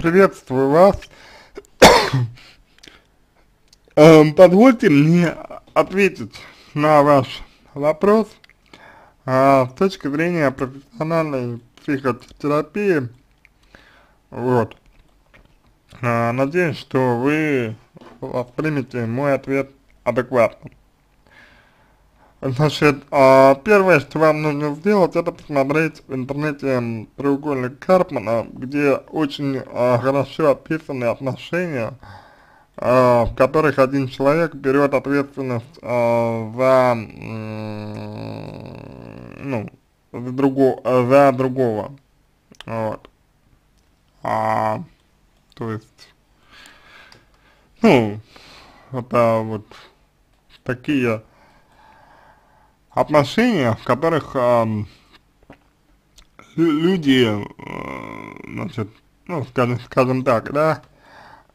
приветствую вас. Эм, позвольте мне ответить на ваш вопрос а, с точки зрения профессиональной психотерапии. Вот. А, надеюсь, что вы воспримете мой ответ адекватно. Значит, а, первое, что вам нужно сделать, это посмотреть в интернете треугольник Карпмана, где очень а, хорошо описаны отношения, а, в которых один человек берет ответственность за, ну, за, друго, за другого. Вот. А, то есть, ну, это вот такие отношения, в которых э, люди, э, значит, ну, скажем, скажем так, да,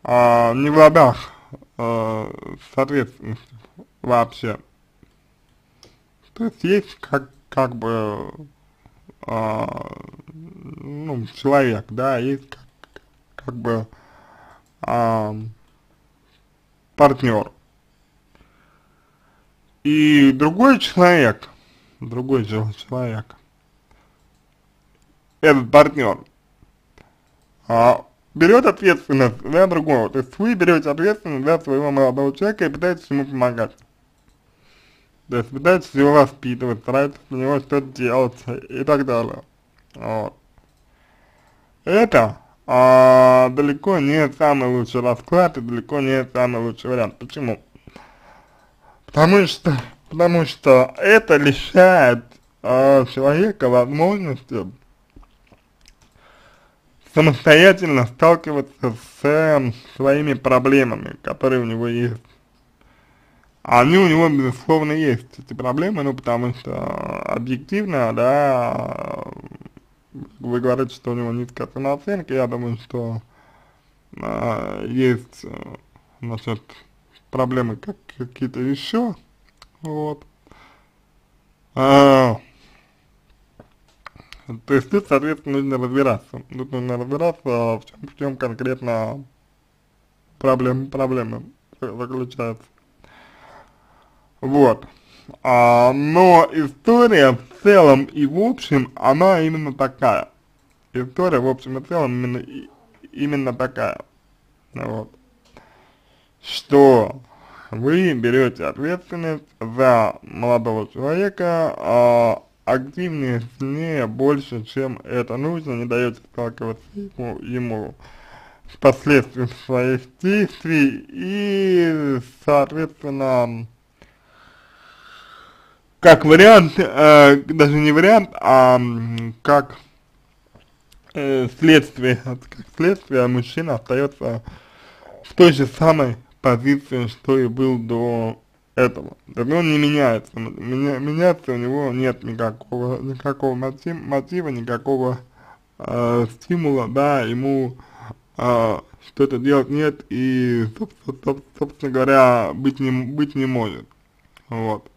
э, не в ладах э, с вообще. То есть есть как, как бы, э, ну, человек, да, есть как, как бы э, партнер. И другой человек, другой человек, этот партнер, а, берет ответственность за другого. То есть вы берете ответственность за своего молодого человека и пытаетесь ему помогать. То есть пытаетесь его воспитывать, стараетесь для него что-то делать и так далее. Вот. Это а, далеко не самый лучший расклад и далеко не самый лучший вариант. Почему? Потому что, потому что это лишает э, человека возможности самостоятельно сталкиваться с э, своими проблемами, которые у него есть. Они у него, безусловно, есть, эти проблемы, ну, потому что объективно, да, вы говорите, что у него низкая самооценка, я думаю, что э, есть, значит, проблемы как какие-то еще, вот. А, то есть тут, соответственно, нужно разбираться, тут нужно разбираться, в чем, в чем конкретно проблем, проблемы заключаются. Вот. А, но история в целом и в общем, она именно такая. История в общем и целом именно, именно такая. Вот что вы берете ответственность за молодого человека, а активнее, сильнее, больше, чем это нужно, не даете сталкиваться ему, ему с последствиями своих действий. И, соответственно, как вариант, э, даже не вариант, а как э, следствие, как следствие мужчина остается в той же самой позиции, что и был до этого. То есть он не меняется, Меня, меняться у него нет никакого, никакого мотив, мотива, никакого э, стимула, да, ему э, что-то делать нет и, собственно говоря, быть не, быть не может. Вот.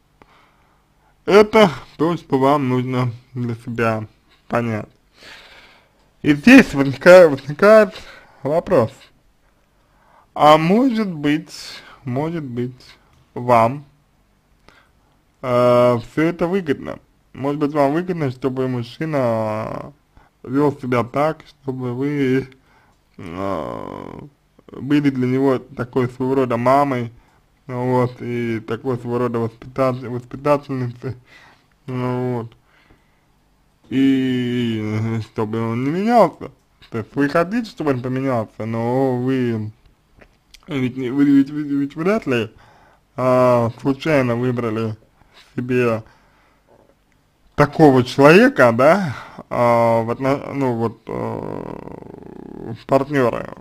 Это то, что вам нужно для себя понять. И здесь возникает, возникает вопрос, а может быть, может быть, вам э, все это выгодно. Может быть, вам выгодно, чтобы мужчина вел себя так, чтобы вы э, были для него такой своего рода мамой, вот, и такой своего рода воспитатель, воспитательницей, вот. И чтобы он не менялся. То есть вы хотите, чтобы он поменялся, но вы ведь, ведь, ведь, ведь, ведь вряд ли а, случайно выбрали себе такого человека, да, а, в отно, ну вот, а, партнера.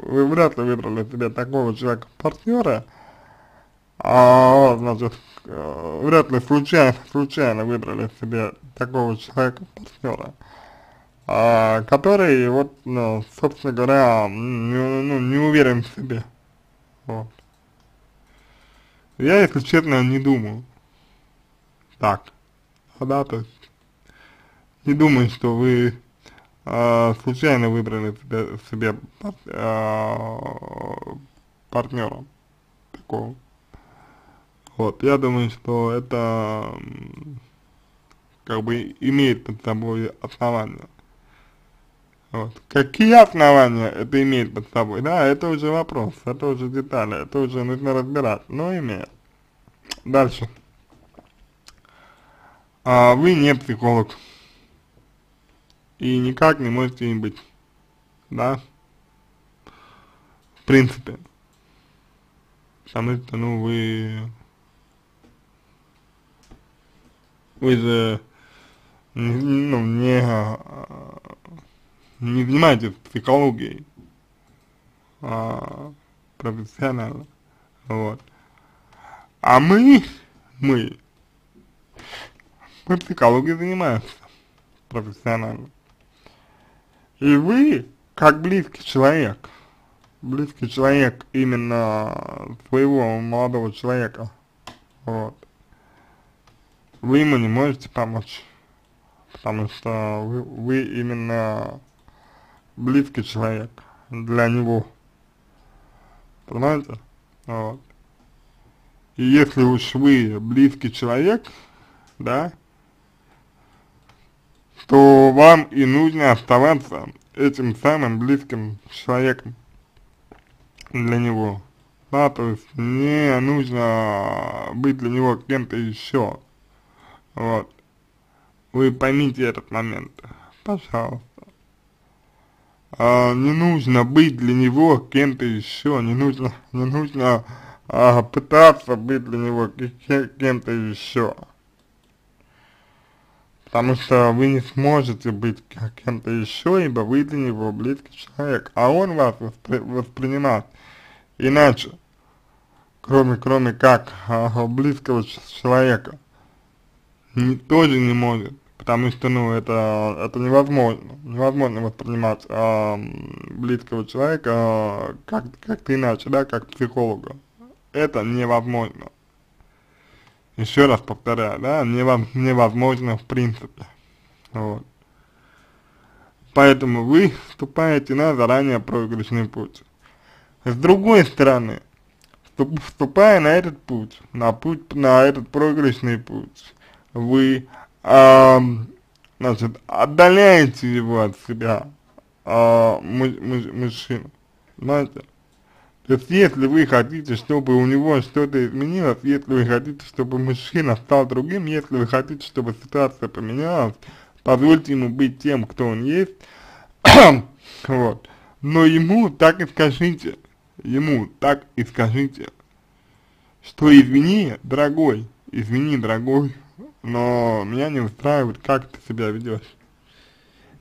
Вы вряд ли выбрали себе такого человека партнера, а, значит, а, вряд ли случайно, случайно выбрали себе такого человека партнера а, который вот, ну, собственно говоря, не, ну, не уверен в себе. Вот. Я, если честно, не думаю так. А да, то есть не думаю, что вы э, случайно выбрали себе, себе э, партнера такого. Вот, я думаю, что это как бы имеет под собой основания. Вот. Какие основания это имеет под собой, да, это уже вопрос, это уже детали, это уже нужно разбирать, но имеет. Дальше. А вы не психолог. И никак не можете им быть. Да? В принципе. Потому что, ну, вы... Вы же, ну, не, не занимаетесь психологией а, профессионально. Вот. А мы, мы, мы психологией занимаемся профессионально. И вы, как близкий человек, близкий человек именно своего молодого человека, вот, вы ему не можете помочь, потому что вы, вы именно близкий человек для него, понимаете, вот. И если уж вы близкий человек, да, то вам и нужно оставаться этим самым близким человеком для него. Да, то есть не нужно быть для него кем-то еще. Вот. Вы поймите этот момент, пожалуйста. А, не нужно быть для него кем-то еще, не нужно, не нужно а, пытаться быть для него кем-то еще. Потому что вы не сможете быть кем-то еще, ибо вы для него близкий человек, а он вас воспри воспринимает иначе, кроме, кроме как а, близкого человека, не, тоже не может, потому что, ну, это, это невозможно, невозможно воспринимать а, близкого человека а, как, как-то иначе, да, как психолога это невозможно. Еще раз повторяю, да, невозможно в принципе. Вот. Поэтому вы вступаете на заранее проигрышный путь. С другой стороны, вступая на этот путь, на путь, на этот проигрышный путь, вы, э, значит, отдаляете его от себя, э, мужчину, знаете, то есть, если вы хотите, чтобы у него что-то изменилось, если вы хотите, чтобы мужчина стал другим, если вы хотите, чтобы ситуация поменялась, позвольте ему быть тем, кто он есть, вот. Но ему так и скажите, ему так и скажите, что извини, дорогой, извини, дорогой, но меня не устраивает, как ты себя ведешь.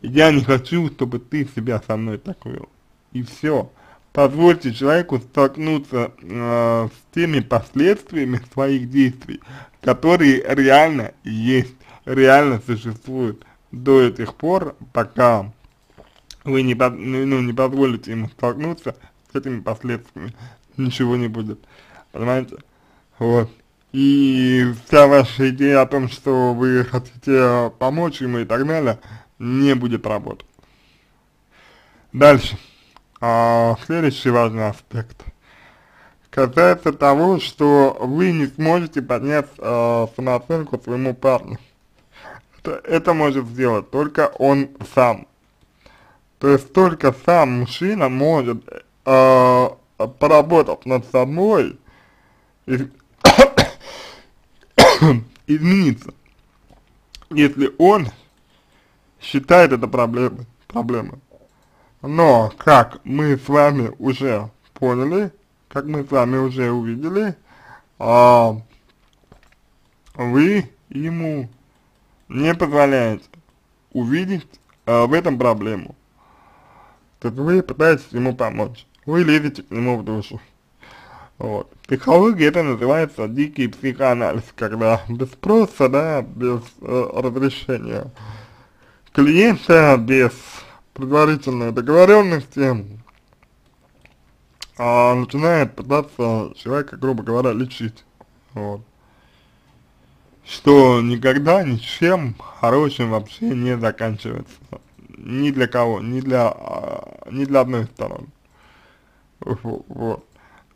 Я не хочу, чтобы ты себя со мной так вел. И все позвольте человеку столкнуться э, с теми последствиями своих действий, которые реально есть, реально существуют до этих пор, пока вы не, ну, не позволите ему столкнуться с этими последствиями, ничего не будет, понимаете, вот. И вся ваша идея о том, что вы хотите помочь ему и так далее, не будет работать. Дальше. А, следующий важный аспект касается того, что вы не сможете поднять э, самооценку своему парню. Это, это может сделать только он сам. То есть только сам мужчина может, э, поработав над собой, и, измениться, если он считает это проблемой. проблемой. Но, как мы с вами уже поняли, как мы с вами уже увидели, а, вы ему не позволяете увидеть а, в этом проблему. Так вы пытаетесь ему помочь. Вы лезете к нему в душу. Вот. Психология это называется дикий психоанализ, когда без спроса, да, без э, разрешения клиента, без предварительной договоренности а, начинает пытаться человека, грубо говоря, лечить. Вот. Что никогда ничем хорошим вообще не заканчивается. ни для кого, ни для, а, ни для одной стороны. Вот.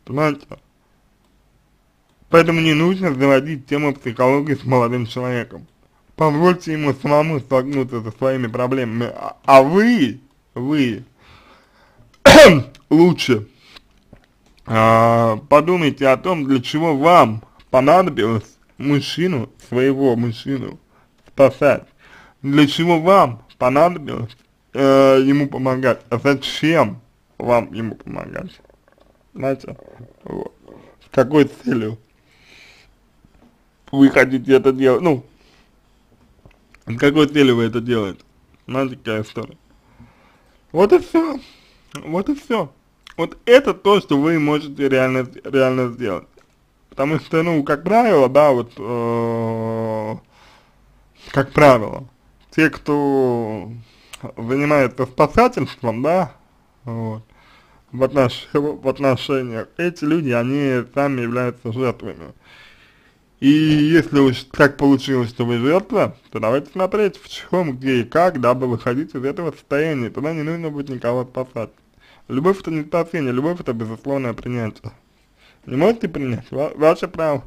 Понимаете? Поэтому не нужно заводить тему психологии с молодым человеком. Позвольте ему самому столкнуться со своими проблемами, а, а вы, вы лучше а, подумайте о том, для чего вам понадобилось мужчину, своего мужчину спасать. Для чего вам понадобилось э, ему помогать, а зачем вам ему помогать. Знаете, вот. С какой целью вы хотите это делать, ну, с какой целью вы это делаете. Знаете, какая история. Вот и все. Вот и все. Вот это то, что вы можете реально, реально сделать. Потому что, ну, как правило, да, вот, э, как правило, те, кто занимается спасательством, да, вот, в, отнош в отношениях, эти люди, они сами являются жертвами. И если уж так получилось, что вы жертва, то давайте смотреть, в чем, где и как, дабы выходить из этого состояния. Тогда не нужно будет никого спасать. Любовь это не спасение, любовь это безусловное принятие. Не можете принять? Ва ваше право.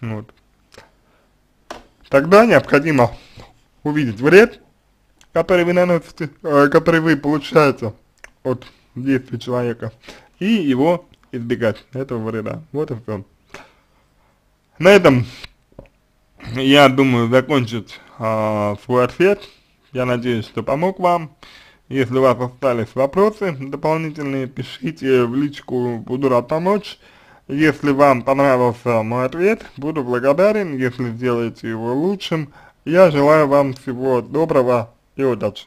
Вот. Тогда необходимо увидеть вред, который вы наносите, э, который вы получаете от действий человека, и его избегать, этого вреда. Вот и все. На этом я думаю закончить э, свой ответ. Я надеюсь, что помог вам. Если у вас остались вопросы дополнительные, пишите в личку, буду рад помочь. Если вам понравился мой ответ, буду благодарен, если сделаете его лучшим. Я желаю вам всего доброго и удачи.